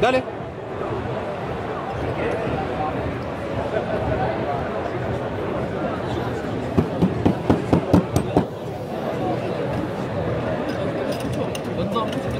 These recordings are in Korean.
Dale. que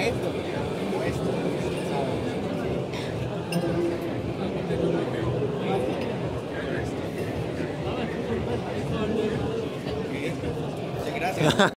maestro. Gracias.